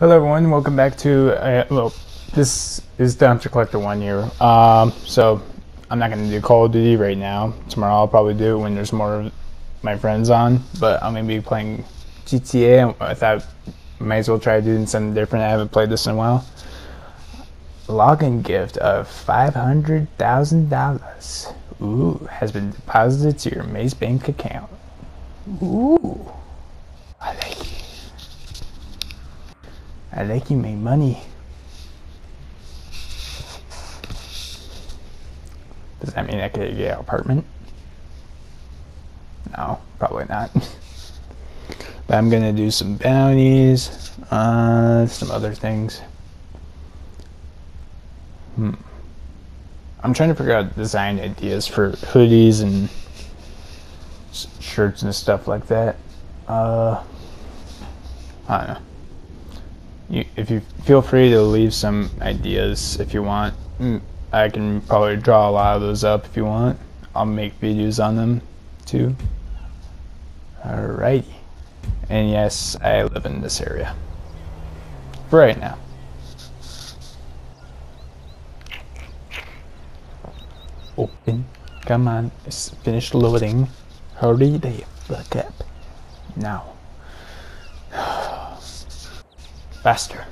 Hello everyone, welcome back to, uh, well, this is Dumpster Collector 1 Year. Um, so, I'm not going to do Call of Duty right now. Tomorrow I'll probably do it when there's more of my friends on. But I'm going to be playing GTA. I thought I might as well try doing something different. I haven't played this in a while. Login gift of $500,000. Ooh, has been deposited to your Maze Bank account. Ooh, I like it. I like you make money. Does that mean I could get an apartment? No, probably not. but I'm gonna do some bounties, uh, some other things. Hmm. I'm trying to figure out design ideas for hoodies and shirts and stuff like that. Uh, I don't know you, if you feel free to leave some ideas if you want. Mm, I can probably draw a lot of those up if you want. I'll make videos on them too. Alrighty. And yes, I live in this area. For right now. Open. Come on. It's finished loading. Hurry the fuck up. Now faster.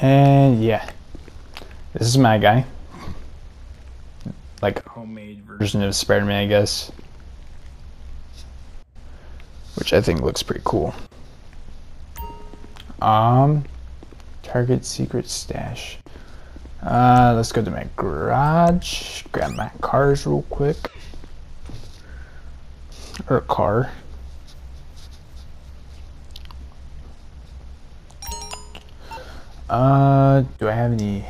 And yeah, this is my guy. Like a homemade version of Spider-Man, I guess. Which I think looks pretty cool. Um, Target secret stash. Uh, let's go to my garage. Grab my cars real quick. Or car. Uh, do I have any?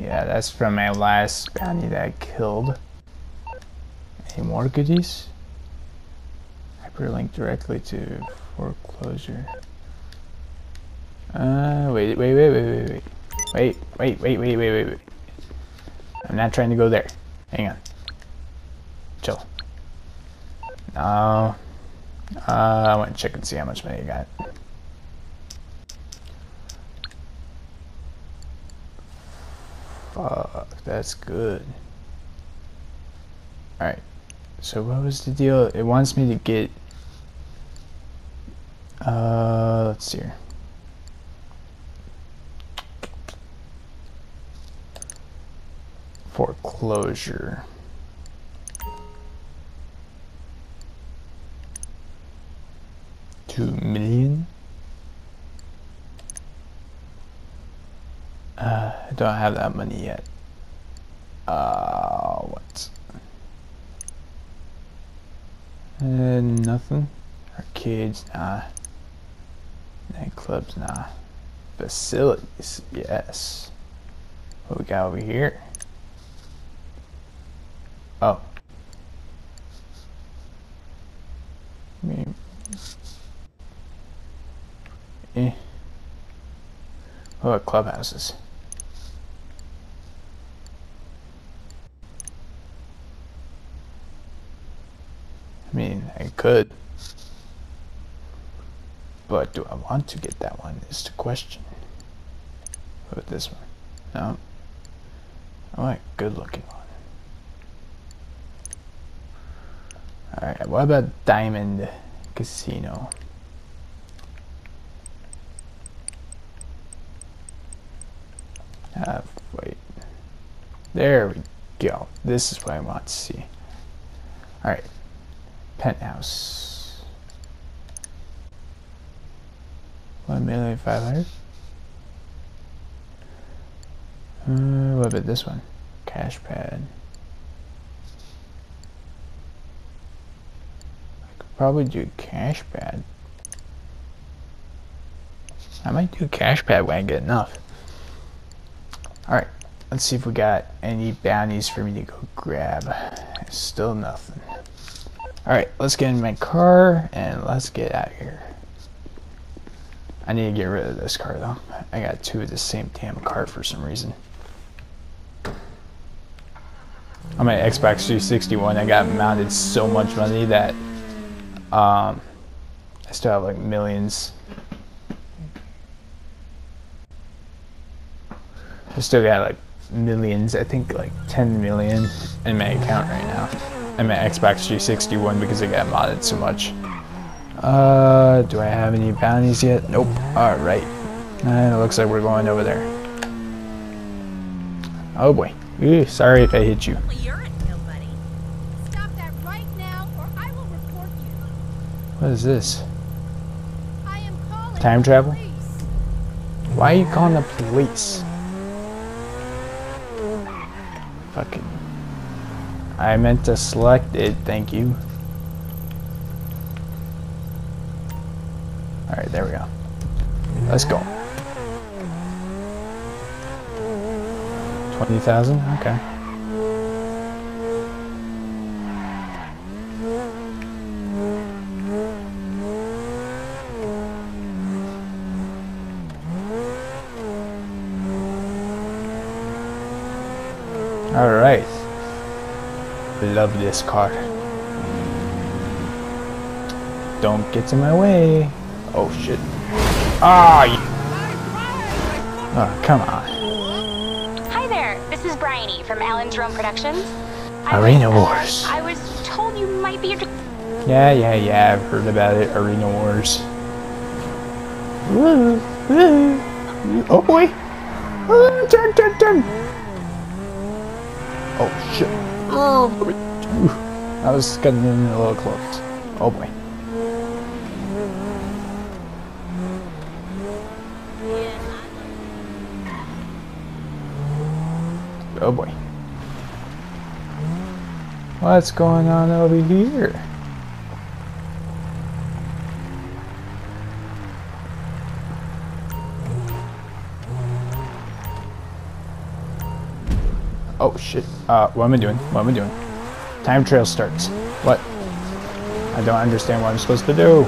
Yeah, that's from my last bounty that I killed. Any more goodies? Hyperlink directly to foreclosure. Uh, wait, wait, wait, wait, wait, wait. Wait, wait, wait, wait, wait, wait, wait. I'm not trying to go there. Hang on. Chill. No. Uh, I want to check and see how much money you got. Fuck, that's good. Alright, so what was the deal? It wants me to get... Uh, let's see here. Foreclosure. Two million. Uh, I don't have that money yet. Uh, what? Uh, nothing. Arcades, nah. Nightclubs, nah. Facilities, yes. What we got over here? Oh. I mean, Eh. Clubhouses? I mean, I could. But do I want to get that one is the question. What about this one? No. I want a good looking one. Alright, what about Diamond Casino? Uh, wait. There we go. This is what I want to see. Alright. Penthouse. One million five hundred. Uh, what about this one? Cash pad. I could probably do cash pad. I might do cash pad when I get enough. Alright, let's see if we got any bounties for me to go grab. Still nothing. Alright, let's get in my car and let's get out of here. I need to get rid of this car though. I got two of the same damn car for some reason. On my Xbox 360 one, I got mounted so much money that um, I still have like millions. I still got like millions. I think like 10 million in my account right now. And my Xbox 360 one because I got modded so much. Uh, do I have any bounties yet? Nope. Alright. And it looks like we're going over there. Oh boy. Ooh, sorry if I hit you. Well, you're a nobody. Stop that right now, or I will report you. What is this? I am calling Time travel? Why are you calling the police? Fucking. I meant to select it, thank you. Alright, there we go. Let's go. 20,000? Okay. Alright. Love this car. Don't get in my way. Oh shit. Ah! you- Oh, come on. Hi there, this is Bryony from Alan Jerome Productions. I Arena uh, Wars. I was told you might be interested. Yeah, yeah, yeah, I've heard about it. Arena Wars. Woo, woo. Oh boy. Ah, turn, turn, turn. Oh shit. Oh, boy. Ooh, I was getting a little close. Oh boy. Oh boy. What's going on over here? Oh shit. Uh, what am I doing? What am I doing? Time Trial starts. What? I don't understand what I'm supposed to do.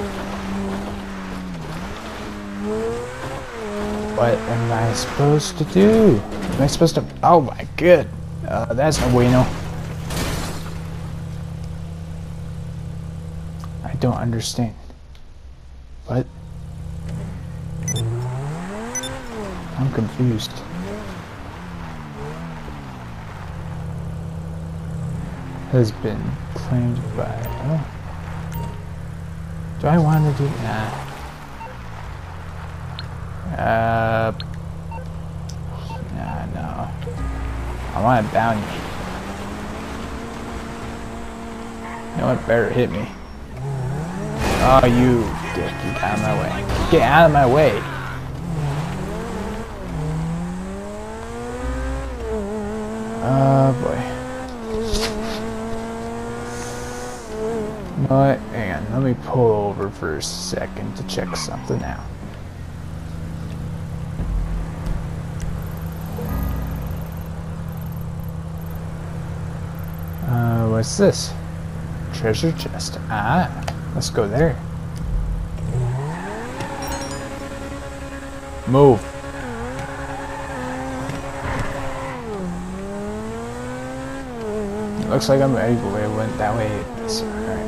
What am I supposed to do? Am I supposed to? Oh my god. Uh, that's no bueno. I don't understand. What? I'm confused. Has been claimed by. Oh. Do I want to do? Nah. Uh. Nah, no. I want a bounty. You know what? Better hit me. Oh, you dick. You get out of my way. Get out of my way. Oh, boy. You know what? Hang on. Let me pull over for a second to check something out. Uh, what's this? Treasure chest. Ah, let's go there. Move. Looks like I'm to it went that way.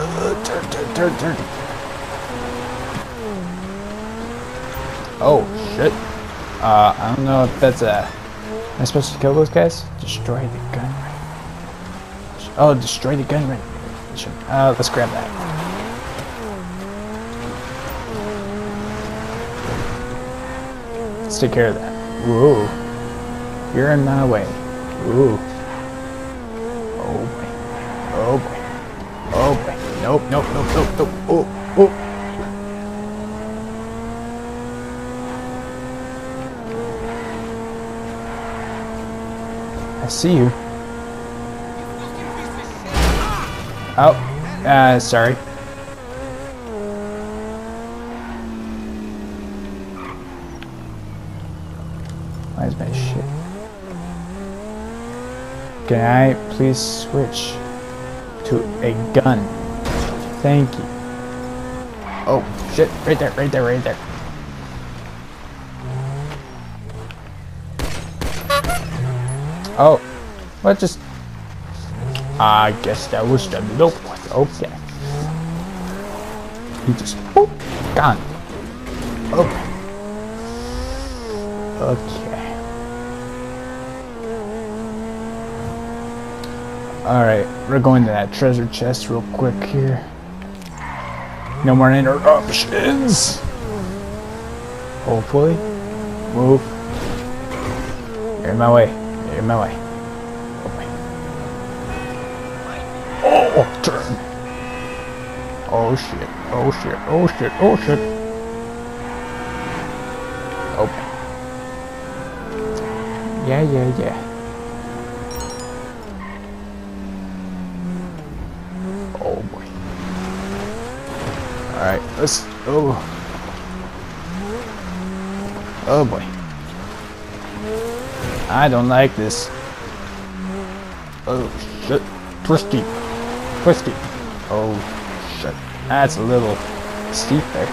Turn, turn, turn, turn. Oh, shit. Uh, I don't know if that's a... Am I supposed to kill those guys? Destroy the gun right. Oh, destroy the gun right. Uh, let's grab that. Let's take care of that. Whoa. You're in my way. Ooh. Oh boy. Oh boy. Oh boy. Nope, nope, nope, nope, nope. Oh, oh. I see you. Oh, uh, sorry. Why is my shit? Can I please switch to a gun? Thank you. Oh, shit. Right there, right there, right there. Oh, what just? I guess that was the middle point. Okay. He just boop, gone. Okay. Okay. Alright, we're going to that treasure chest real quick here. No more interruptions. Oh, Hopefully. Move. You're in my way. You're in my way. Oh shit. Oh shit. Oh shit. Oh shit. Okay. Yeah, yeah, yeah. Oh boy. Alright, let's. Oh. Oh boy. I don't like this. Oh shit. Twisty. Twisty. Oh. That's a little steep there.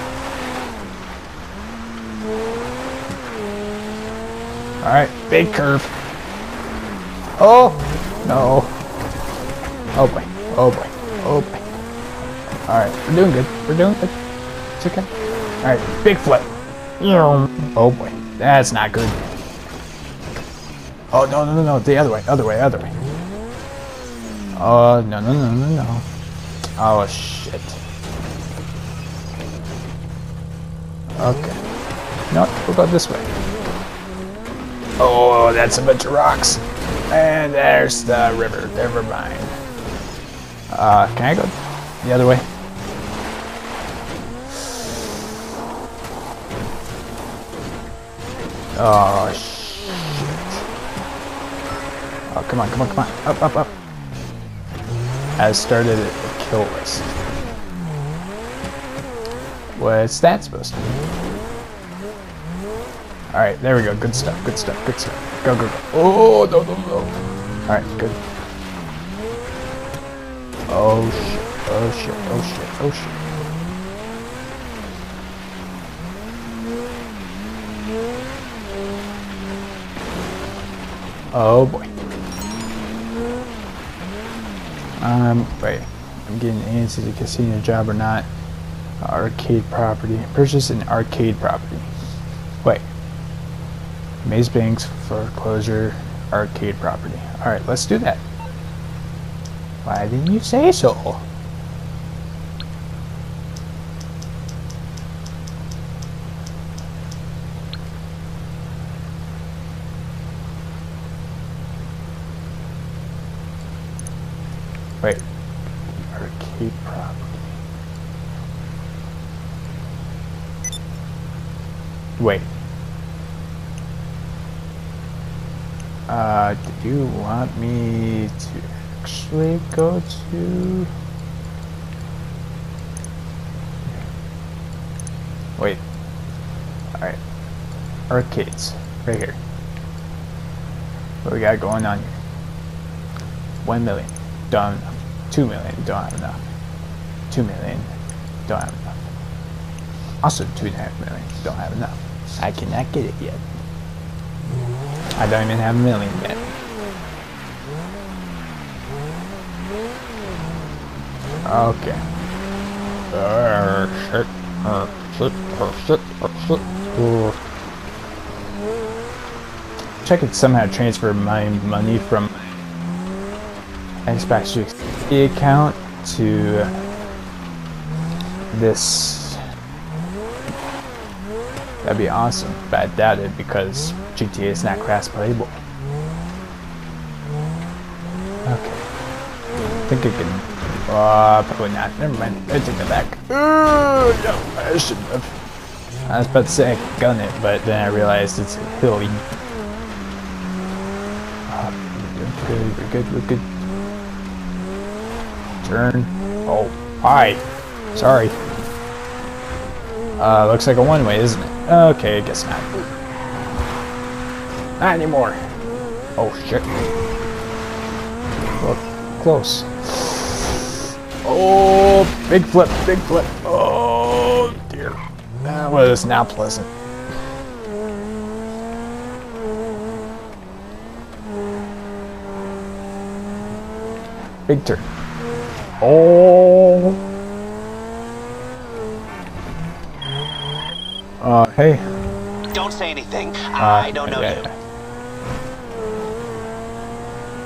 Alright, big curve. Oh! No. Oh boy. Oh boy. Oh boy. Alright, we're doing good. We're doing good. It's okay. Alright, big flip. Oh boy. That's not good. Oh, no, no, no, no. The other way. Other way. Other way. Oh, no, no, no, no, no. Oh, shit. Okay. No, we'll go this way. Oh, that's a bunch of rocks. And there's the river. Never mind. Uh, can I go the other way? Oh, shit. Oh, come on, come on, come on. Up, up, up. Has started a kill list. What's that supposed to mean? Alright, there we go. Good stuff, good stuff, good stuff. Go, go, go. Oh, no, no, no. Alright, good. Oh, shit. Oh, shit. Oh, shit. Oh, shit. Oh, boy. Um, wait. I'm getting into the casino job or not. Arcade property. Purchase an arcade property. Maze Banks foreclosure arcade property. Alright, let's do that. Why didn't you say so? Wait. Arcade property. Wait. Uh, do you want me to actually go to... Wait. Alright. Arcades. Right here. What we got going on here? One million. Don't have enough. Two million. Don't have enough. Two million. Don't have enough. Also two and a half million. Don't have enough. I cannot get it yet. I don't even have a million yet. Okay. Uh, shit. Shit. Shit. Check it somehow transfer my money from Xbox 360 account to this. That'd be awesome, but I doubt it because GTA is not cross playable. Okay. I think I can. Uh, probably not. Never mind. I take that back. Oh, no, I shouldn't have. I was about to say I could gun it, but then I realized it's hilly. Uh, we're good, we're good, we're good. Turn. Oh, hi. Sorry. Uh, looks like a one-way, isn't it? Okay, I guess not. Not anymore. Oh, shit. Look, close. Oh, big flip, big flip. Oh, dear. That was not pleasant. Big turn. Oh. Uh, hey. Don't say anything. Uh, I don't know yeah. you.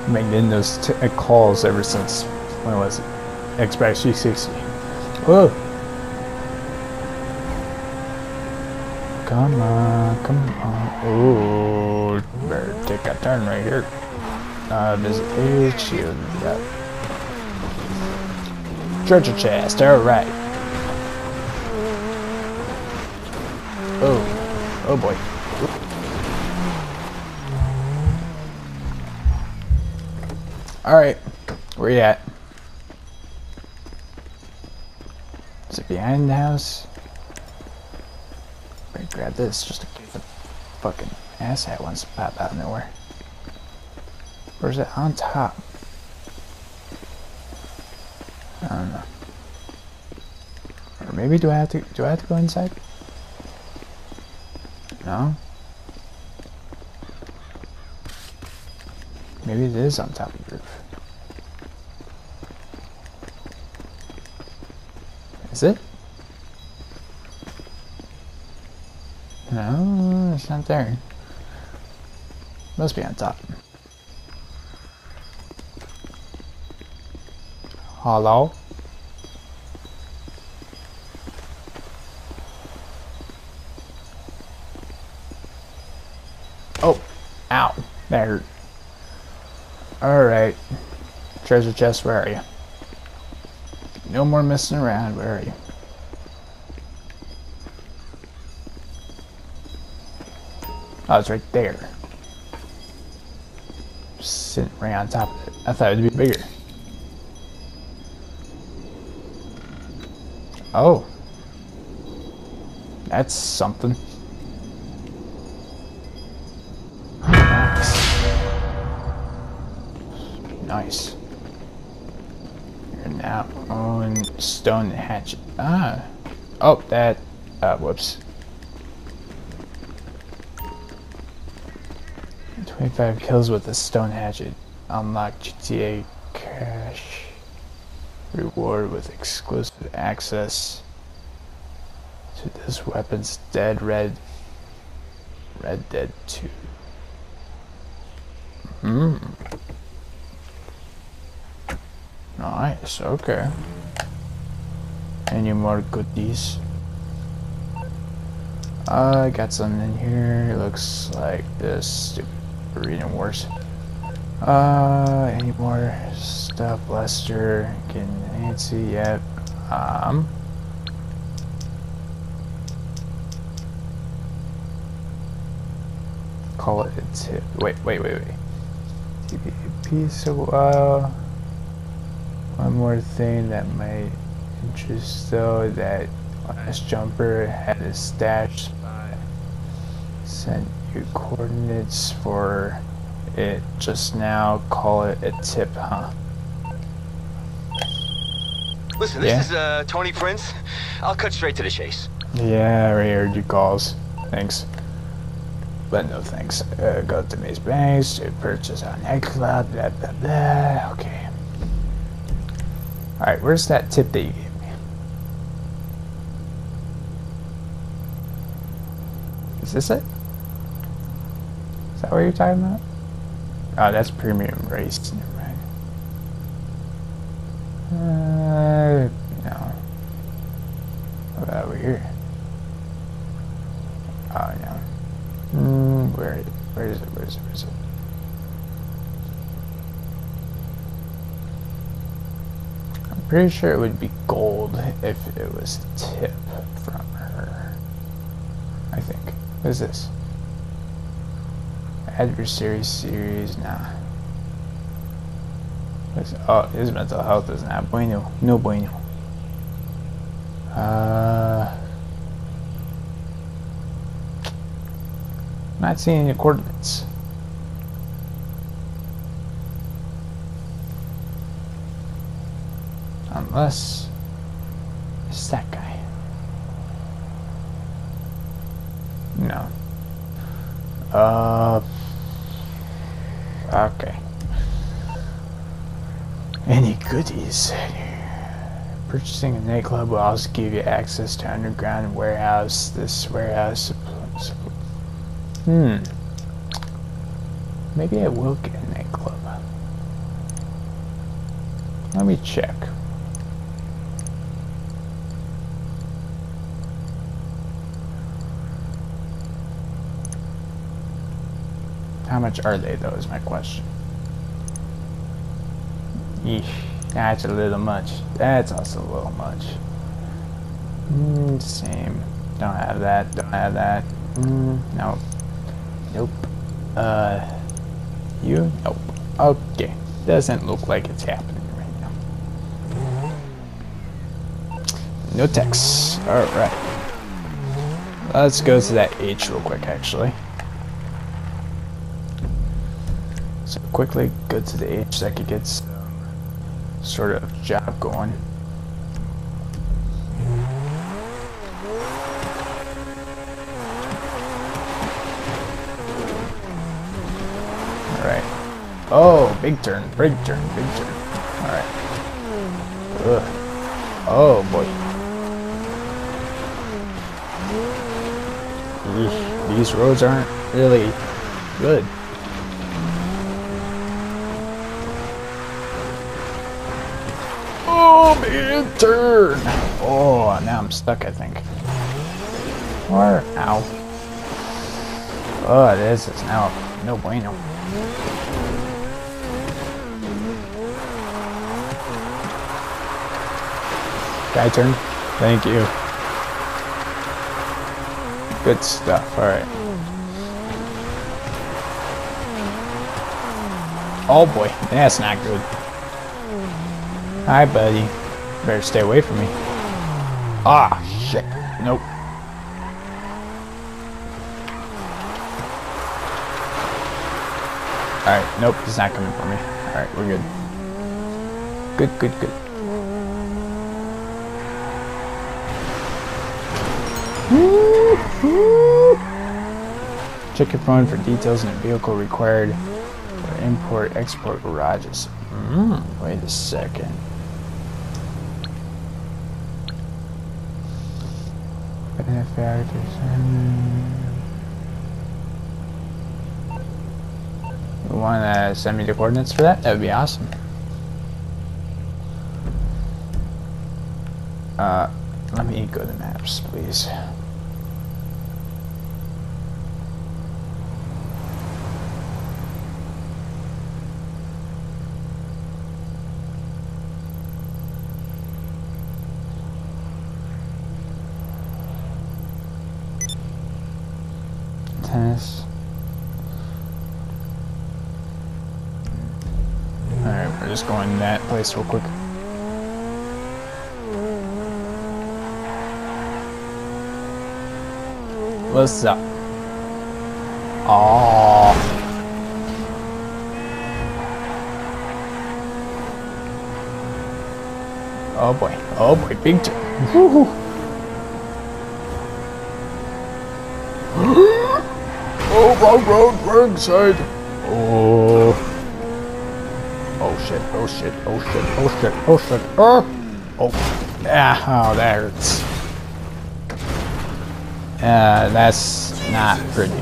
Getting those uh, calls ever since when was it? Xbox 360. Whoa. Come on, come on. Ooh, better take a turn right here. Uh, visit page, shield, yep. Treasure chest, alright. Oh, oh boy. Alright, where you at? Is it behind the house? Better grab this just in case the fucking asshat wants to pop out of nowhere. Or is it on top? I don't know. Or maybe do I have to do I have to go inside? No? Maybe it is on top of the roof. Is it? No, it's not there. Must be on top. Hello? Oh, ow, that hurt. Alright. Treasure chest, where are you? No more messing around, where are you? Oh, it's right there. Just sitting right on top of it. I thought it'd be bigger. Oh. That's something. Nice. Nice. You're now on stone hatchet. Ah. Oh, that. Uh, whoops. 25 kills with a stone hatchet. Unlock GTA cash. Reward with exclusive access to this weapon's Dead Red. Red Dead 2. Hmm. Nice, okay. Any more goodies? I got some in here. It Looks like this stupid reading worse. Uh, any more stuff? Lester, getting Nancy yet? Um. Call it a tip. Wait, wait, wait, wait. TPP, so, uh. One more thing that might interest so that last jumper had a stash spot. Sent you coordinates for it just now. Call it a tip, huh? Listen, this Yeah? is uh, Tony Prince. I'll cut straight to the chase. Yeah, I already heard your calls. Thanks. But no thanks. Uh, go to Maze Banks to purchase on xCloud, blah blah blah. Okay. Alright, where's that tip that you gave me? Is this it? Is that what you're talking about? Oh, that's premium race. Never mind. Uh, no. What about over here? Oh, no. Mm, where, where is it? Where is it? Where is it? I'm pretty sure it would be gold if it was tip from. What is this? Adversary series? Nah. His, oh, his mental health is not bueno. No bueno. Uh, not seeing any coordinates. Unless it's that guy. No. Uh. Okay. Any Purchasing a nightclub will also give you access to underground warehouse. This warehouse. Hmm. Maybe I will get a nightclub. Let me check. How much are they, though, is my question. Yeesh, that's a little much. That's also a little much. Mm, same. Don't have that, don't have that. Mm, nope. Nope. Uh, you? Nope. Okay. Doesn't look like it's happening right now. No text. Alright. Let's go to that H real quick, actually. So quickly go to the H so I could get sort of job going. Alright. Oh, big turn, big turn, big turn. Alright. Oh boy. These roads aren't really good. Turn! Oh, now I'm stuck, I think. Or, ow. Oh, this is now no bueno. Guy turn. Thank you. Good stuff. Alright. Oh boy, that's not good. Hi, buddy. Better stay away from me. Ah, shit. Nope. Alright, nope, he's not coming for me. Alright, we're good. Good, good, good. Check your phone for details on the vehicle required for import export garages. Mm, wait a second. You want to send me the coordinates for that? That would be awesome. Uh, let me go to maps, please. Tennis. Alright, we're just going to that place real quick. What's up? Oh. Oh boy. Oh boy, big. Woo-hoo. oh, wrong road, wrong side. Oh. Oh shit, oh shit, oh shit, oh shit, oh shit. Oh. Oh. Yeah, oh, that hurts. Uh, that's not pretty.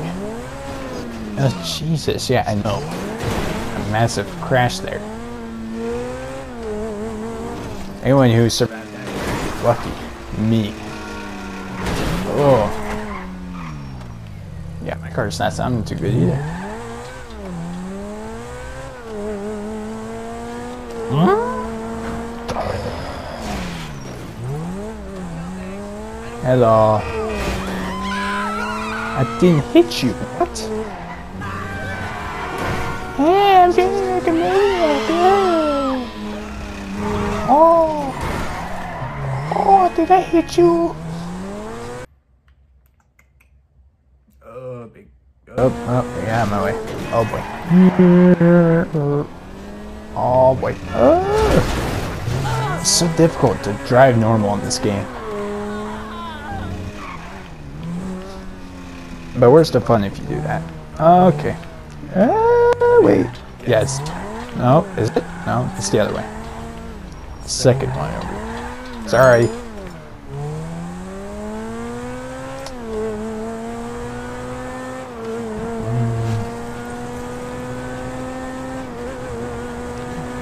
Oh, Jesus, yeah, I know. A massive crash there. Anyone who survived that, lucky. Me. Oh. Yeah, my car's not sounding too good either. Hello. I didn't hit you. What? Hey, I'm feeling like a maniac. Yeah. Oh. Oh, did I hit you? Oh, big. Oh, oh, yeah, my way. Oh boy. Oh boy. Oh. It's so difficult to drive normal in this game. But where's the fun if you do that? Okay. Uh, wait. Yes. No, is it? No, it's the other way. second one over. Sorry.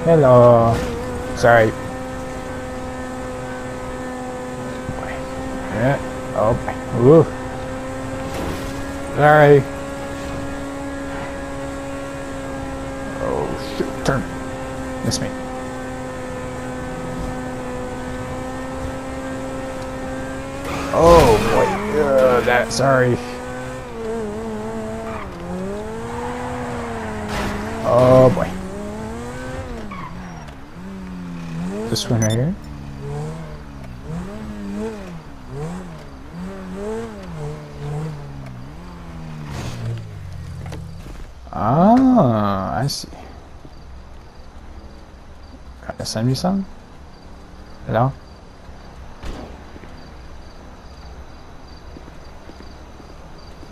Hello. Sorry. Yeah. Oh. Ooh. Sorry. Oh shoot! Turn. Miss me. Oh boy. Uh, that. Sorry. Oh boy. This one right here. See. Gotta send me some? Hello?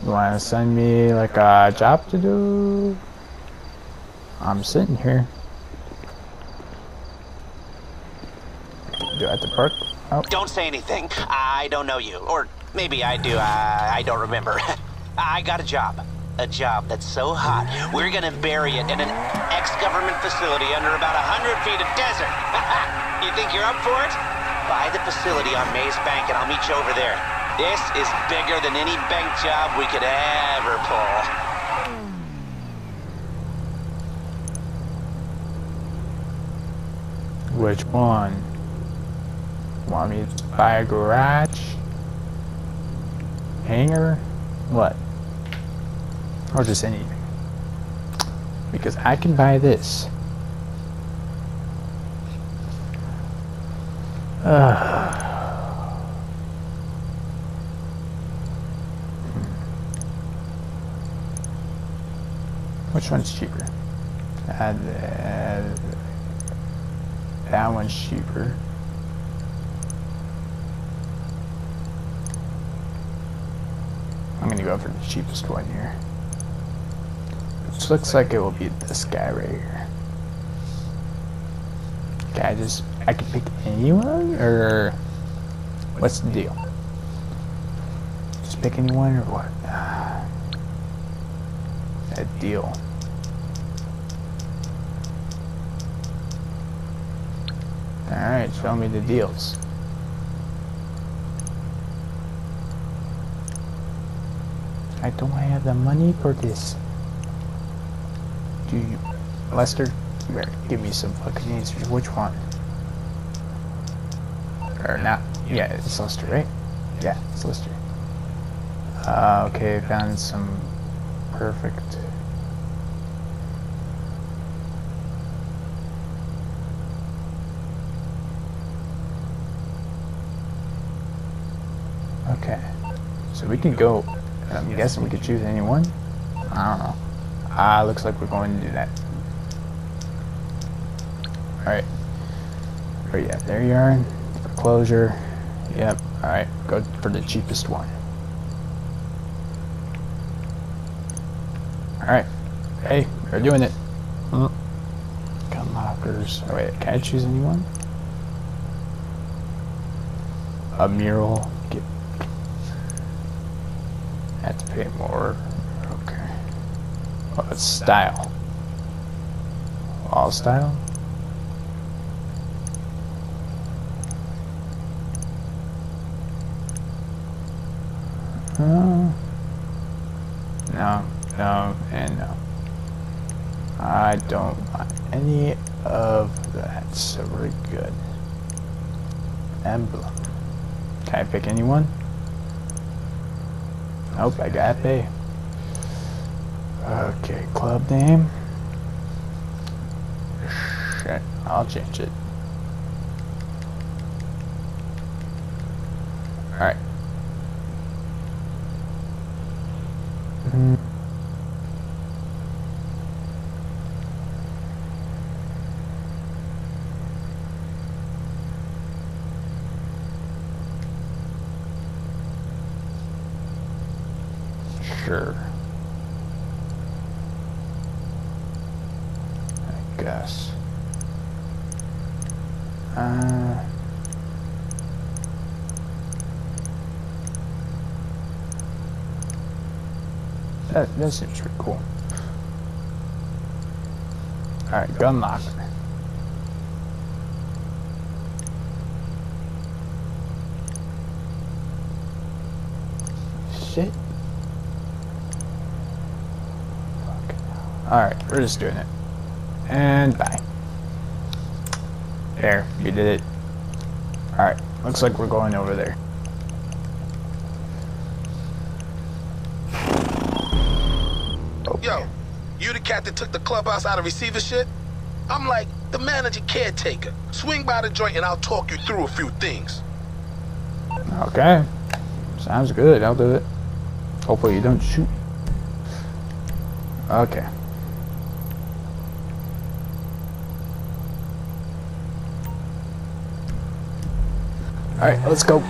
You wanna send me like a job to do? I'm sitting here. Do I have to park? Oh, Don't say anything. I don't know you. Or maybe I do. I, I don't remember. I got a job. A job that's so hot, we're gonna bury it in an ex-government facility under about a hundred feet of desert. you think you're up for it? Buy the facility on Maze Bank and I'll meet you over there. This is bigger than any bank job we could ever pull. which one? Want me to buy a garage? Hangar? What? Or just anything? Because I can buy this. Ugh. Which one's cheaper? Uh, that one's cheaper. I'm gonna go for the cheapest one here. Which looks like it will be this guy right here. Can I just, I can pick anyone, or what's the deal? Just pick anyone, or what? That deal. Alright, show me the deals. I don't have the money for this. Do you, Lester? Better give me some fucking answers. Which one? Or not? Yeah, it's Lester, right? Yeah, it's Lester. Uh, okay, found some perfect. Okay, so we can go. I'm guessing we could choose anyone. I don't know. Ah, looks like we're going to do that. Alright. Where you at? There you are. Closure. Yep. Alright, go for the cheapest one. Alright. Hey, we're doing it. Gun lockers. Oh, wait, can I choose anyone? A mural. Get. Have to pay more. Okay. Oh, it's style. All style? Uh, no, no, and no. I don't want any of that, so we're good. Emblem. Can I pick anyone? Nope, I got pay. Okay, club name. Shit, I'll change it. Alright. Mm. Sure. I guess. Uh, that seems pretty cool. Alright, gun lock. Shit. Alright, we're just doing it. And bye. There, you did it. Alright, looks like we're going over there. Cat that took the clubhouse out of receivership? I'm like the manager caretaker. Swing by the joint and I'll talk you through a few things. Okay. Sounds good, I'll do it. Hopefully you don't shoot. Okay. Alright, let's go.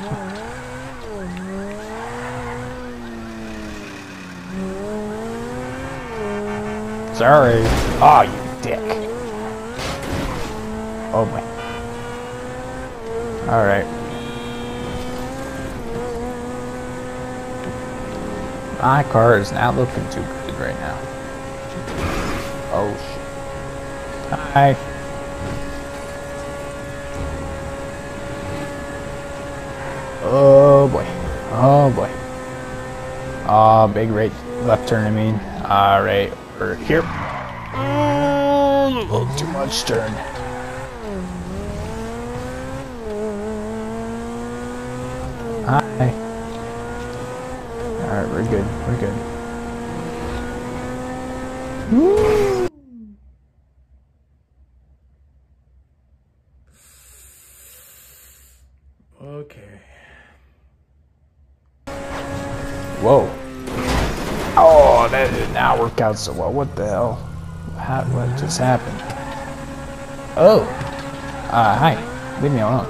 Sorry. Oh, you dick. Oh, my. Alright. My car is not looking too good right now. Oh, shit. Hi. Oh boy. Oh boy. Oh, big right left turn, I mean. Alright, we're here. Oh, A little too much turn. Hi. Alright, we're good. We're good. Woo. Out so well. What the hell? How, what just happened? Oh. Uh, hi. Leave me alone.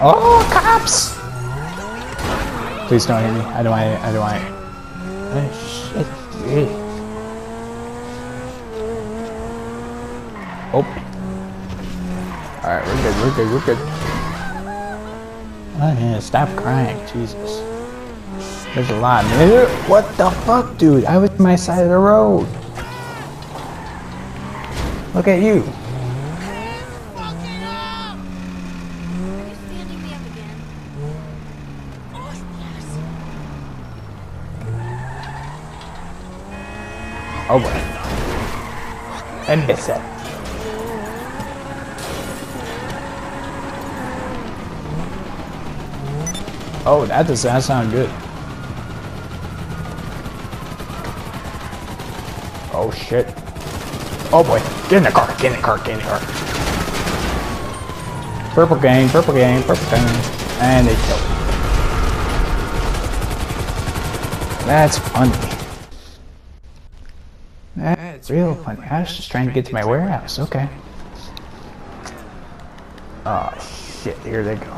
Oh, cops! Please don't hit me. I don't want it. I don't want it. Oh, shit. Oh. Alright, we're good, we're good, we're good. Stop crying, Jesus. There's a lot. What the fuck, dude? I was my side of the road. Look at you. Oh, boy. And miss it. Oh, that does not sound good. Shit. Oh boy. Get in the car, get in the car, get in the car. Purple gang, purple gang, purple gang. And they killed. That's funny. That's real funny. I was just trying to get to my warehouse. Okay. Oh shit, here they go.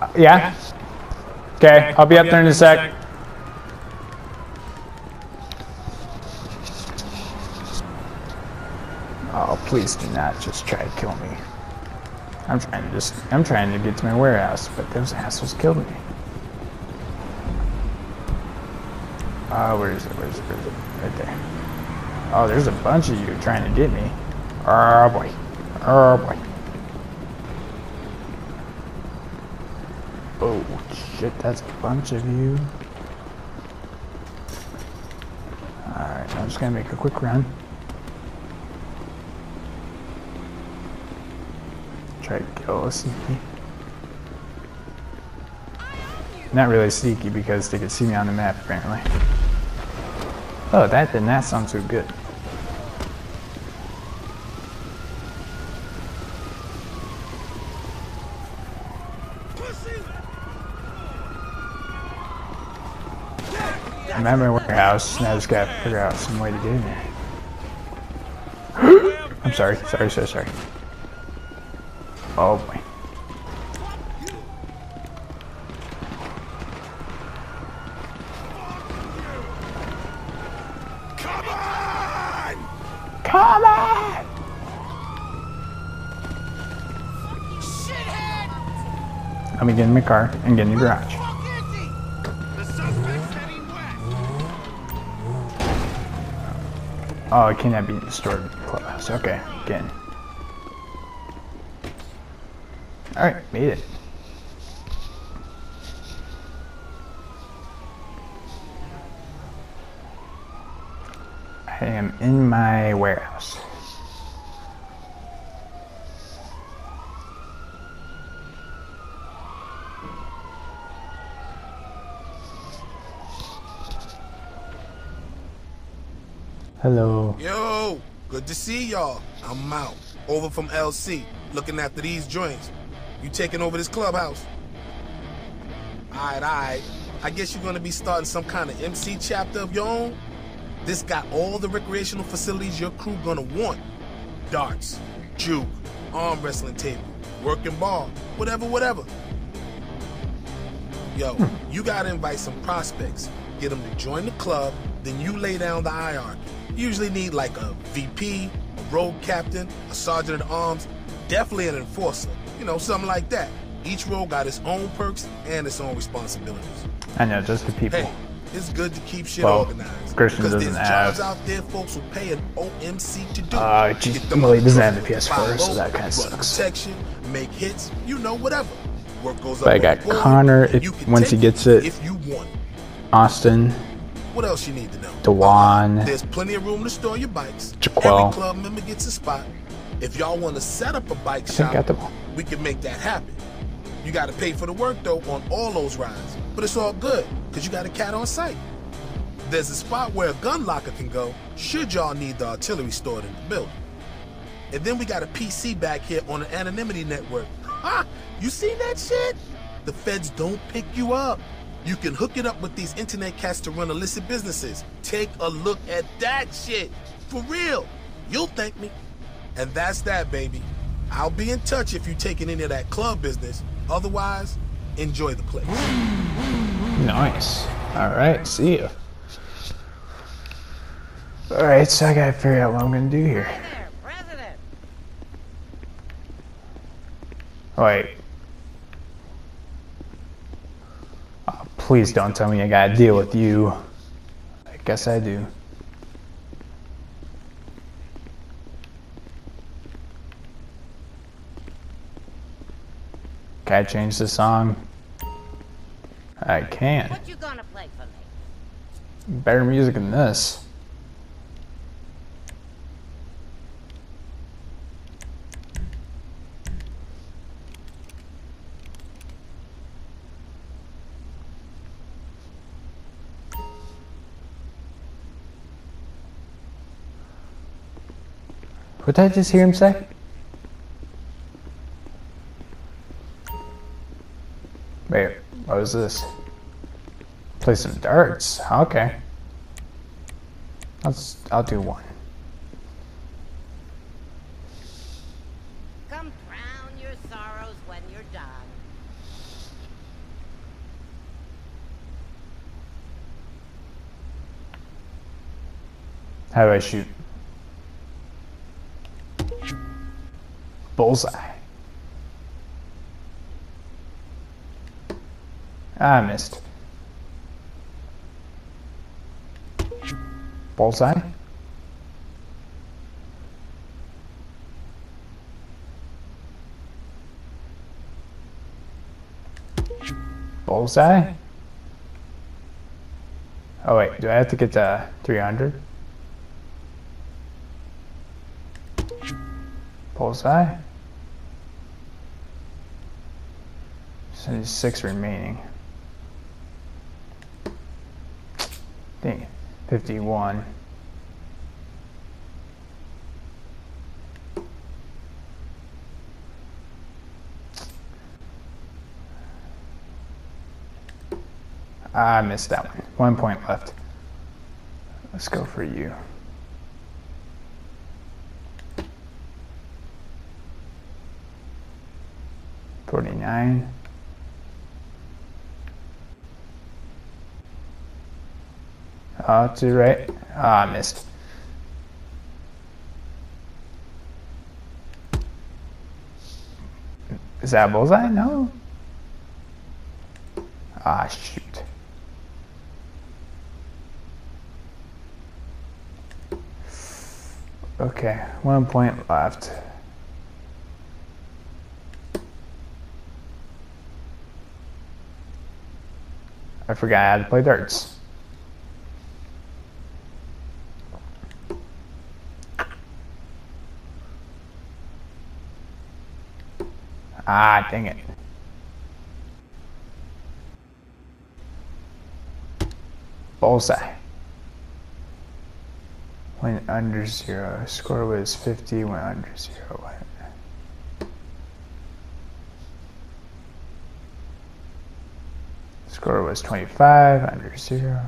Uh, yeah? Okay, I'll be up there in a sec. Oh, please do not just try to kill me. I'm trying to just, I'm trying to get to my warehouse, but those assholes killed me. Oh, where is it? Where is it? Where is it? Right there. Oh, there's a bunch of you trying to get me. Oh boy. Oh boy. Oh shit, that's a bunch of you. Alright, I'm just gonna make a quick run. Sneaky. Mm-hmm. Not really sneaky because they could see me on the map apparently. Oh, that did not sound too good. I'm at my warehouse, now I just gotta figure out some way to get in there. I'm sorry, sorry, sorry, sorry. Oh boy. Come on! coming! Let me get in my car and get in the garage. Oh, it cannot be in the store clubhouse. Okay, again. Alright, made it. I am in my warehouse. Hello. Yo, good to see y'all. I'm out. Over from LC, looking after these joints. You taking over this clubhouse? Alright, alright. I guess you're gonna be starting some kind of MC chapter of your own? This got all the recreational facilities your crew gonna want. Darts, juke, arm wrestling table, working ball, whatever, whatever. Yo, you gotta invite some prospects, get them to join the club, then you lay down the hierarchy. You usually need like a VP, a road captain, a sergeant at arms, definitely an enforcer, you know, something like that. Each role got its own perks and its own responsibilities. I know, just the people. Hey, it's good to keep shit Well, organized. Christian because doesn't there's have- jobs out there folks will pay an OMC to do. Uh, geez, well, he doesn't have the PS4, so that kinda sucks. Protection, make hits, you know, whatever. Work goes But I got on the board, Connor, if- you once he gets it. If you want. Austin, What else you need to know? Dewan. There's plenty of room to store your bikes. Jaquel. Every club member gets a spot. If y'all want to set up a bike shop, I got them all. we can make that happen. You got to pay for the work though on all those rides, but it's all good because you got a cat on site. There's a spot where a gun locker can go should y'all need the artillery stored in the building. And then we got a PC back here on an anonymity network. Ha! You seen that shit? The feds don't pick you up. You can hook it up with these internet cats to run illicit businesses. Take a look at that shit. For real. You'll thank me. And that's that, baby. I'll be in touch if you're taking any of that club business. Otherwise, enjoy the place. Nice. Alright, see ya. Alright, so I gotta figure out what I'm gonna do here. there, President. Wait. Oh, uh, please don't tell me I gotta deal with you. I guess I do. Can I change the song? I can. What you gonna play for me? Better music than this. What did I just hear him say? Was this? Play some darts. Okay. Let's. I'll do one. Come drown your sorrows when you're done. How do I shoot? Bullseye. I missed. Bullseye? Bullseye? Oh wait, do I have to get to 300? Bullseye? 76 remaining. Dang it. 51. I missed that one. One point left. Let's go for you. Forty-nine. Uh, to right. Ah, I missed. Is that bullseye? No. Ah, shoot. Okay, one point left. I forgot how to play darts. Ah, dang it. Bullseye. Went under zero. Score was 50, went under zero. Score was 25, under zero.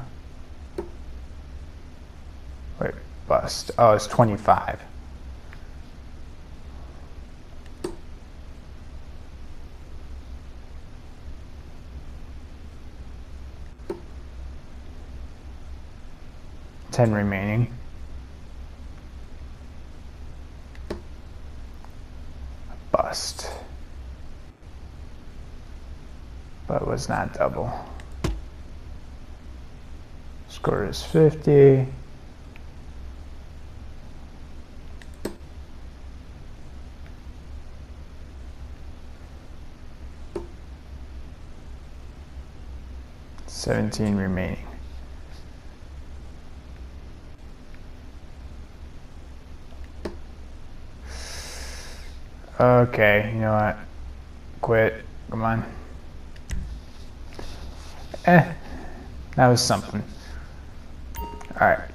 Wait, bust. Oh, it's 25. Ten remaining. Bust. But was not double. Score is 50. Seventeen remaining. Okay, you know what? Quit. Come on. Eh, that was something. Alright.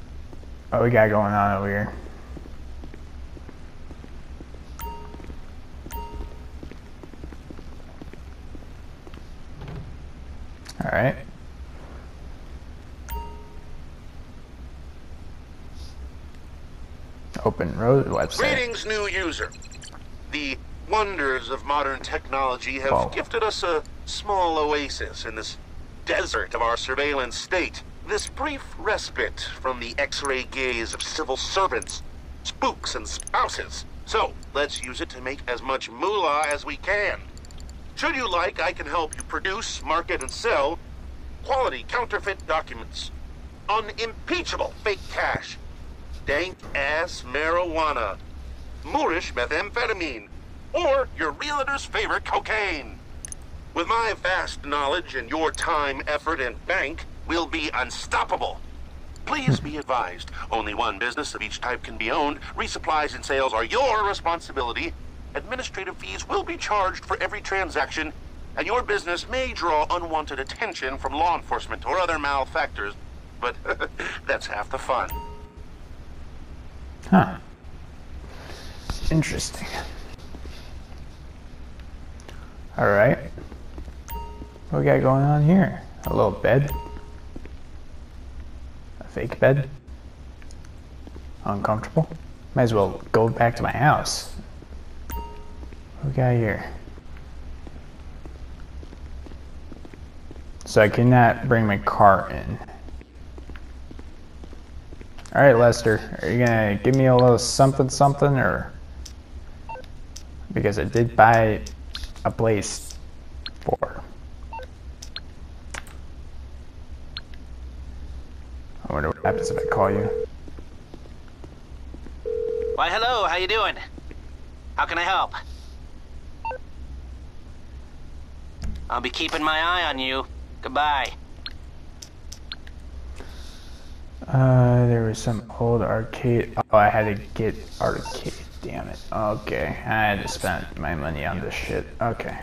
What we got going on over here? Alright. Open road website. Greetings, new user. The wonders of modern technology have Wow. gifted us a small oasis in this desert of our surveillance state. This brief respite from the x-ray gaze of civil servants, spooks, and spouses. So, let's use it to make as much moolah as we can. Should you like, I can help you produce, market, and sell quality counterfeit documents, unimpeachable fake cash, dank ass marijuana, moreish methamphetamine, or your realtor's favorite cocaine. With my vast knowledge and your time, effort, and bank, we'll be unstoppable. Please be advised, only one business of each type can be owned. Resupplies and sales are your responsibility. Administrative fees will be charged for every transaction, and your business may draw unwanted attention from law enforcement or other malefactors. But that's half the fun. Huh. Interesting. Alright. What we got going on here? A little bed. A fake bed. Uncomfortable. Might as well go back to my house. What we got here? So I cannot bring my car in. All right, Lester, are you gonna give me a little something something or because I did buy a place for. I wonder what happens if I call you. Why, hello, how you doing? How can I help? I'll be keeping my eye on you. Goodbye. Uh, there was some old arcade. Oh, I had to get arcade. Damn it. Okay, I had to spend my money on this shit. Okay.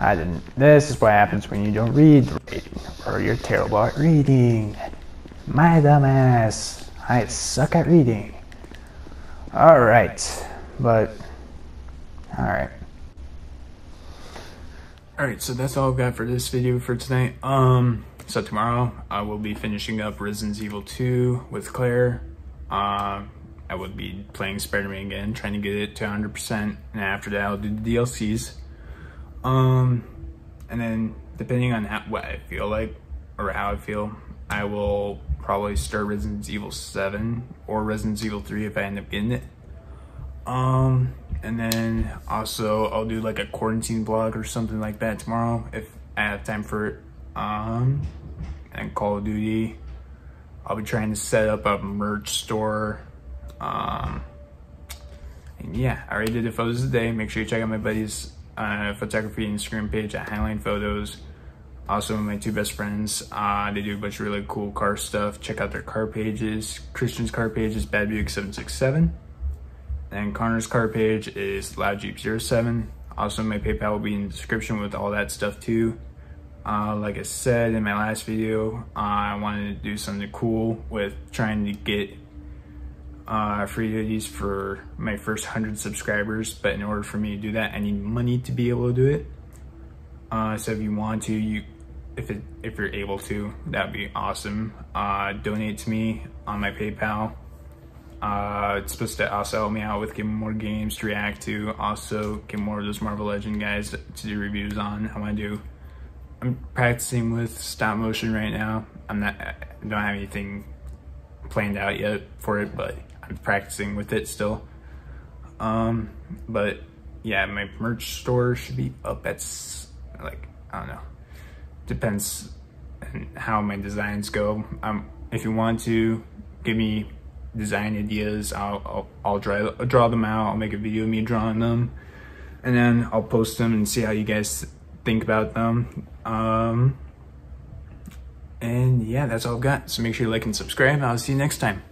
I didn't. This is what happens when you don't read right, or you're terrible at reading. My dumbass. I suck at reading. All right, but all right. All right, so that's all I've got for this video for tonight. Um, so tomorrow I will be finishing up Resident Evil 2 with Claire. Um, I will be playing Spider-Man again, trying to get it to 100%, and after that I'll do the DLCs. Um, and then depending on how, what I feel like or how I feel, I will probably start Resident Evil 7 or Resident Evil 3 if I end up getting it. Um, and then also I'll do like a quarantine vlog or something like that tomorrow if I have time for it. Um, and Call of Duty. I'll be trying to set up a merch store. Um, yeah, I already did the photos today. Make sure you check out my buddy's uh, photography Instagram page at Highline Photos. Also, my two best friends, uh, they do a bunch of really cool car stuff. Check out their car pages. Christian's car page is Bad Buick 767. And Connor's car page is Loud Jeep 07. Also, my PayPal will be in the description with all that stuff too. Uh, like I said in my last video, uh, I wanted to do something cool with trying to get uh, free hoodies for my first 100 subscribers. But in order for me to do that, I need money to be able to do it. Uh, so if you want to, you if it if you're able to, that'd be awesome. Uh, donate to me on my PayPal. Uh, it's supposed to also help me out with getting more games to react to. Also, get more of those Marvel Legend guys to do reviews on. I want to do. I'm practicing with stop motion right now. I'm not. I don't have anything planned out yet for it, but I'm practicing with it still. Um, but yeah, my merch store should be up at like I don't know depends on how my designs go. Um, if you want to give me design ideas, I'll, I'll, I'll draw, I'll draw them out. I'll make a video of me drawing them and then I'll post them and see how you guys think about them. Um, and yeah, that's all I've got. So make sure you like and subscribe. I'll see you next time.